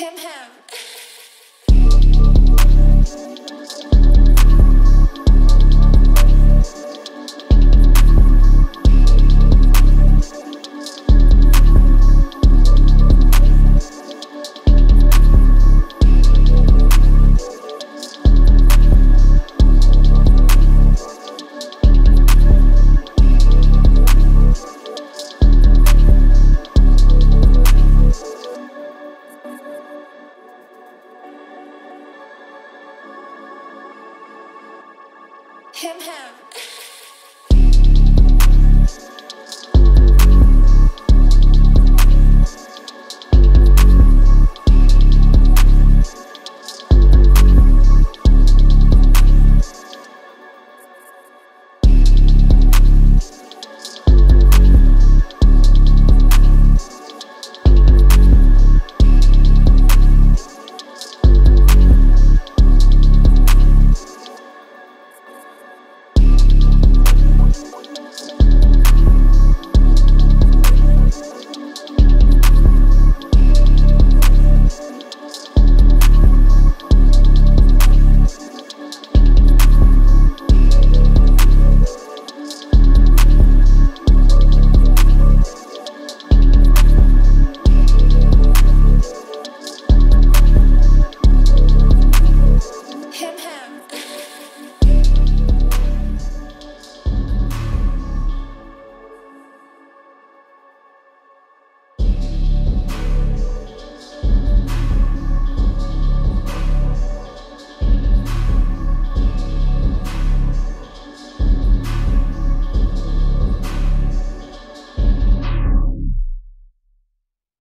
Him, him. Him, him.